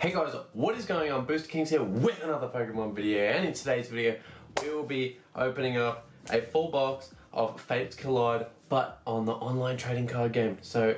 Hey guys, what is going on? Booster Kings here with another Pokemon video and in today's video we will be opening up a full box of Fates Collide but on the online trading card game. So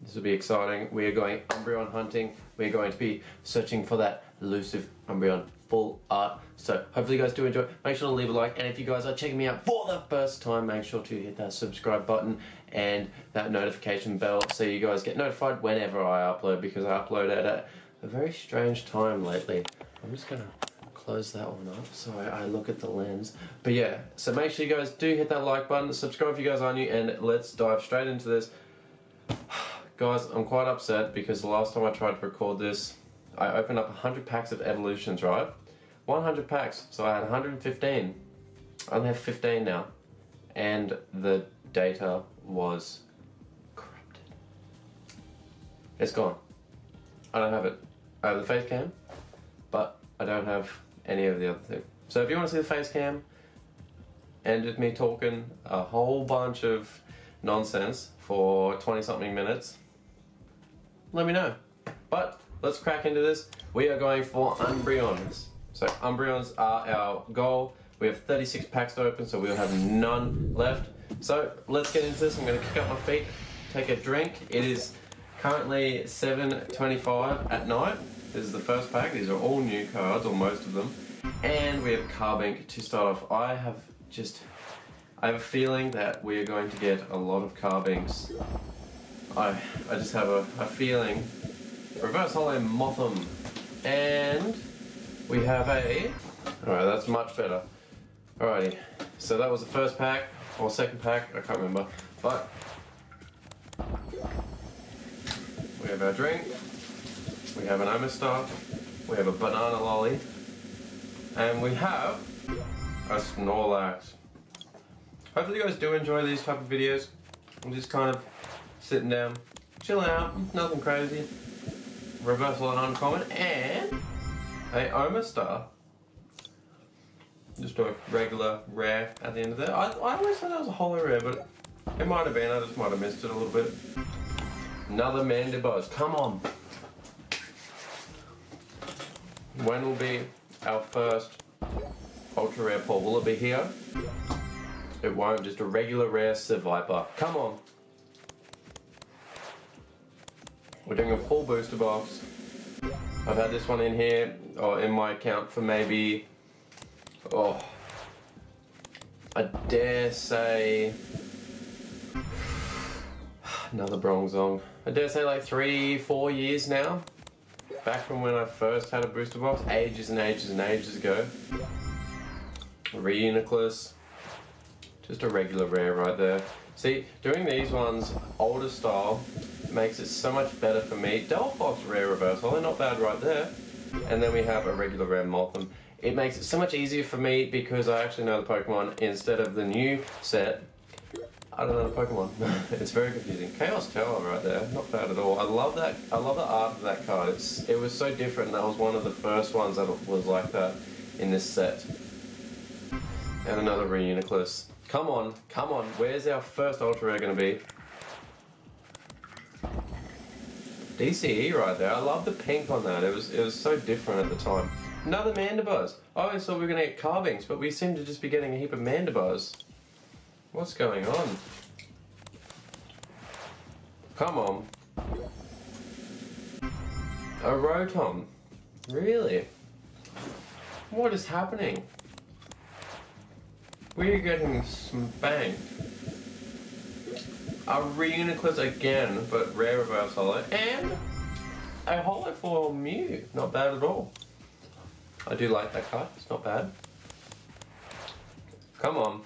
this will be exciting. We are going Umbreon hunting. We're going to be searching for that elusive Umbreon full art. So hopefully you guys do enjoy. Make sure to leave a like and if you guys are checking me out for the first time, make sure to hit that subscribe button and that notification bell so you guys get notified whenever I upload because I upload at a, very strange time lately. I'm just gonna close that one up so I, I, look at the lens. But yeah, so make sure you guys do hit that like button, subscribe if you guys are new, and let's dive straight into this. guys, I'm quite upset because the last time I tried to record this, I opened up 100 packs of evolutions, right? 100 packs, so I had 115. I only have 15 now. And the data was corrupted. It's gone. I don't have it. I have the face cam, but I don't have any of the other thing. So if you want to see the face cam, and with me talking a whole bunch of nonsense for 20 something minutes, let me know. But let's crack into this. We are going for Umbreons. So Umbreons are our goal. We have 36 packs to open, so we'll have none left. So let's get into this. I'm going to kick up my feet, take a drink. It is currently 7.25 at night. This is the first pack. These are all new cards, or most of them. And we have Carbink to start off. I have just, I have a feeling that we are going to get a lot of Carbinks. I, I just have a, a feeling. Reverse Holo Mothim. And we have a, alright, that's much better. Alrighty, so that was the first pack, or second pack, I can't remember. But, we have our drink, we have an Omastar, we have a banana lolly, and we have a Snorlax. Hopefully you guys do enjoy these type of videos. I'm just kind of sitting down, chilling out, nothing crazy. Reversal and uncommon, and a Omastar. Just a regular rare at the end of that. I, I always thought that was a holo rare, but it might have been. I just might have missed it a little bit. Another Mandibuzz. Come on. When will be our first ultra rare pull? Will it be here? It won't. Just a regular rare Seviper. Come on. We're doing a full booster box. I've had this one in here, oh, or in my account for maybe oh, I dare say another Bronzong. I dare say like three, four years now. Back from when I first had a booster box, ages and ages and ages ago. Reuniclus, just a regular rare right there. See, doing these ones older style makes it so much better for me. Delphox rare reversal, they're not bad right there. And then we have a regular rare Mothim. It makes it so much easier for me because I actually know the Pokemon instead of the new set. I don't know the Pokemon. it's very confusing. Chaos Tower right there, not bad at all. I love that. I love the art of that card. It's it was so different. That was one of the first ones that was like that in this set. And another Reuniclus. Come on, come on. Where's our first Ultra Rare going to be? DCE right there. I love the pink on that. It was it was so different at the time. Another Mandibuzz. Oh, I always thought we were going to get Carbinks, but we seem to just be getting a heap of Mandibuzz. What's going on? Come on. A Rotom. Really? What is happening? We're getting spanked. A Reuniclus again, but rare reverse holo. And a holo for Mew. Not bad at all. I do like that card. It's not bad. Come on.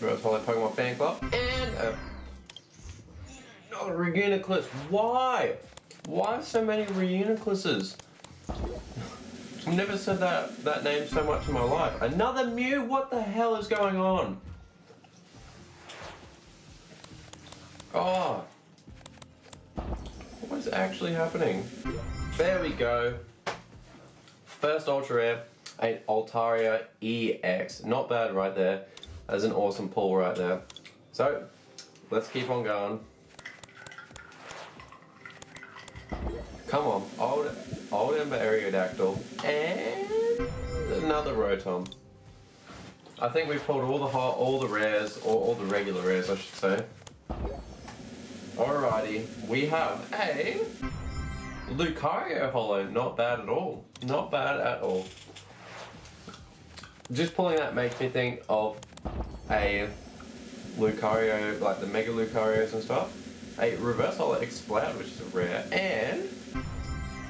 Rose Hollow Pokemon Fan Club. And a, another Reuniclus. Why? Why so many Reunicluses? I've never said that, that name so much in my life. Another Mew? What the hell is going on? Oh. What is actually happening? There we go. First Ultra Rare, a Altaria EX. Not bad right there. That's an awesome pull right there. So, let's keep on going. Come on, old, old Ember Aerodactyl, and another Rotom. I think we've pulled all the hot, all the rares, or all the regular rares, I should say. Alrighty, we have a Lucario Holo, Not bad at all. Not bad at all. Just pulling that makes me think of a Lucario, like the Mega Lucarios and stuff. A Reverse Holo Exploud, which is rare, and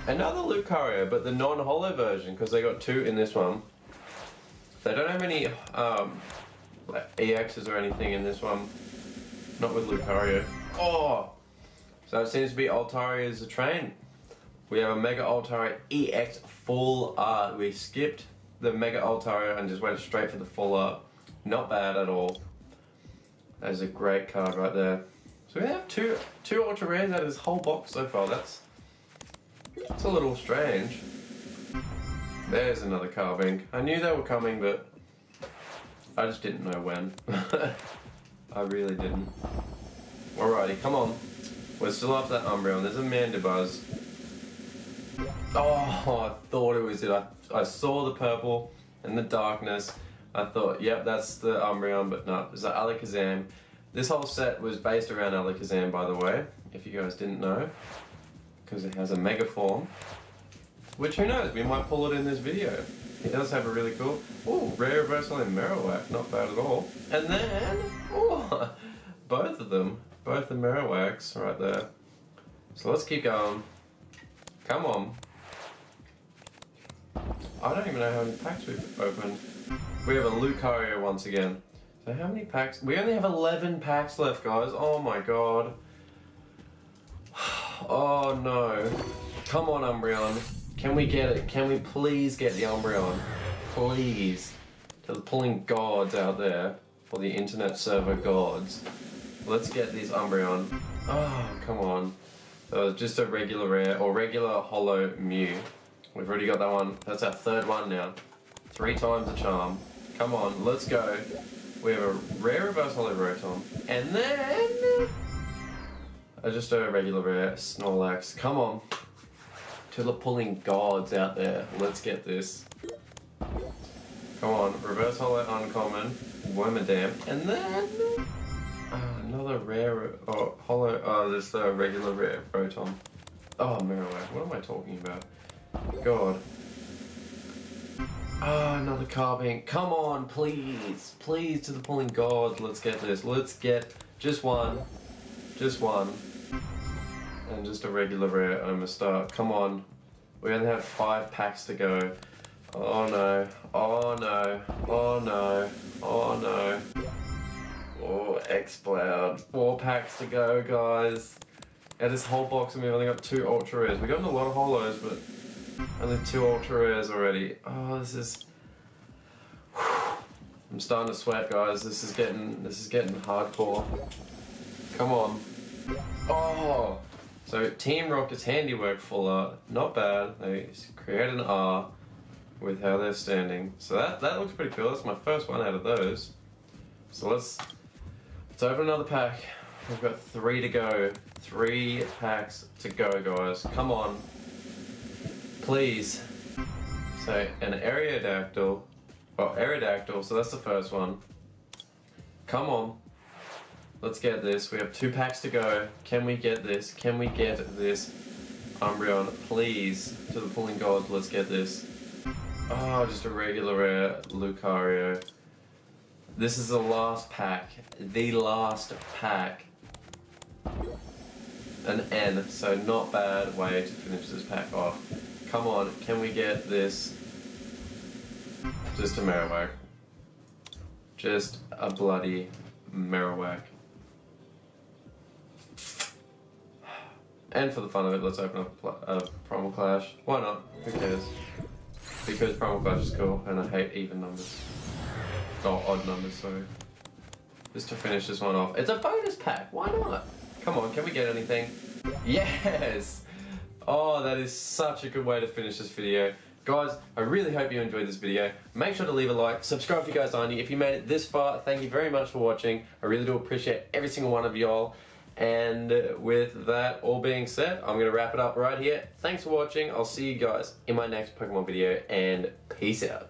another Lucario, but the non-holo version, because they got two in this one. They don't have any um, like EXs or anything in this one. Not with Lucario. Oh! So it seems to be Altaria's a train. We have a Mega Altaria EX full art. We skipped the Mega Altaria and just went straight for the full art. Not bad at all. That is a great card right there. So we have two two ultra rares out of this whole box so far. That's that's a little strange. There's another Carbink. I knew they were coming, but I just didn't know when. I really didn't. Alrighty, come on. We're still after that Umbreon. There's a Mandibuzz. Oh, I thought it was it. I, I saw the purple and the darkness. I thought, yep, that's the Umbreon, but no, it's the Alakazam. This whole set was based around Alakazam, by the way, if you guys didn't know, because it has a Mega Form. Which, who knows, we might pull it in this video. It does have a really cool, oh, rare reversal in Marowak, not bad at all. And then, oh, both of them, both the Marowaks right there. So let's keep going. Come on. I don't even know how many packs we've opened. We have a Lucario once again. So how many packs? We only have 11 packs left, guys. Oh my god. Oh no. Come on, Umbreon. Can we get it? Can we please get the Umbreon? Please. To the pulling gods out there. For the internet server gods. Let's get these Umbreon. Oh, come on. So just a regular rare, or regular holo Mew. We've already got that one. That's our third one now. Three times a charm. Come on, let's go. We have a rare reverse holo Rotom. And then... Uh, just a regular rare Snorlax. Come on. To the pulling gods out there. Let's get this. Come on, reverse holo uncommon. Wormadam. And then... Uh, another rare... Oh, holo, Oh, there's the regular rare proton. Oh, Marowak. What am I talking about? God. Ah, oh, another Carbink. Come on, please. Please, to the pulling gods. Let's get this. Let's get just one. Just one. And just a regular rare Omastar. Come on. We only have five packs to go. Oh no. Oh no. Oh no. Oh no. Oh, Exploud. Four packs to go, guys. Yeah, this whole box and we've only got two ultra rares. We got a lot of holos, but only two ultra rares already. Oh, this is. I'm starting to sweat, guys. This is getting this is getting hardcore. Come on. Oh. So Team Rocket's handiwork full art, not bad. They create an R with how they're standing. So that that looks pretty cool. That's my first one out of those. So let's let's open another pack. We've got three to go. Three packs to go, guys. Come on. Please. So, an Aerodactyl. Oh, Aerodactyl, so that's the first one. Come on. Let's get this. We have two packs to go. Can we get this? Can we get this? Umbreon, please. To the pulling gods, let's get this. Oh, just a regular rare Lucario. This is the last pack. The last pack. An N, so not bad way to finish this pack off. Come on, can we get this? Just a Marowak. Just a bloody Marowak. And for the fun of it, let's open up a Primal Clash. Why not? Who cares? Because Primal Clash is cool, and I hate even numbers. Oh, odd numbers, sorry. Just to finish this one off. It's a bonus pack, why not? Come on, can we get anything? Yes! Oh, that is such a good way to finish this video. Guys, I really hope you enjoyed this video. Make sure to leave a like, subscribe if you guys aren't If you made it this far, thank you very much for watching. I really do appreciate every single one of y'all. And with that all being said, I'm going to wrap it up right here. Thanks for watching. I'll see you guys in my next Pokemon video, and peace out.